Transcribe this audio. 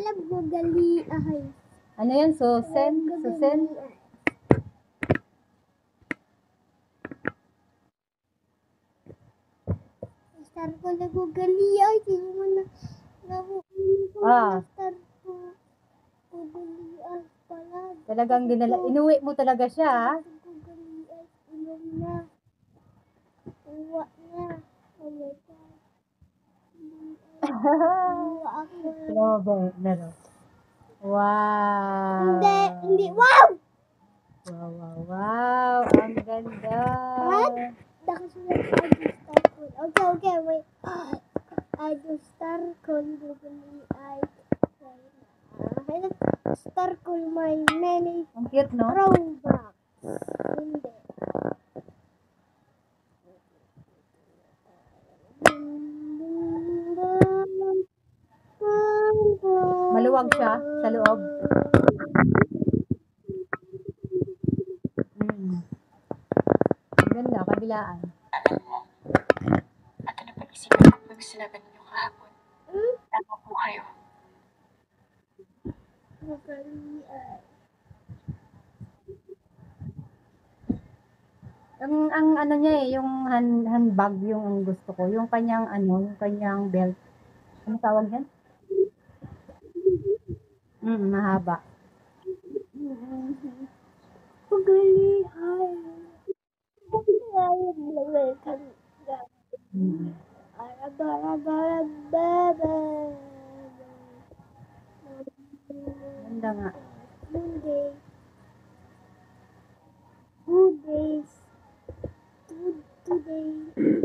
Alam ko gali ahay. Ano yan? Susen? Susen? Star ko na ko gali ay. Sino mo na nabukunin ko Ah. star ko. Ko gali ay pala. Talagang dinala. Inuwi mo talaga siya, ah. Ko gali ay ilong na. Uwa na. Oh my God. Ako. Grabe. Laro. Wow. Hindi, hindi. Wow! Wow, wow, wow. Ang ganda. What? Nakasulat sa star ko. Okay, okay, wait. I do star ko. Gali ay. Star ko my many Ang cute, no? throwback. Hindi. Maluwag siya sa loob. Mm. Ang ganda, kabilaan. At ano pag-isipan ko pag sinabi ninyo kahapon? Hmm? Tama po kayo. Ang, ang ano niya eh, yung hand, handbag yung gusto ko. Yung kanyang ano, yung kanyang belt. Ano tawag yan? Mm, mahaba. Gali ay. Gali ay. Welcome. Mm. Arabarabarababe. Ganda nga. Monday. Two days. Two, today. Today.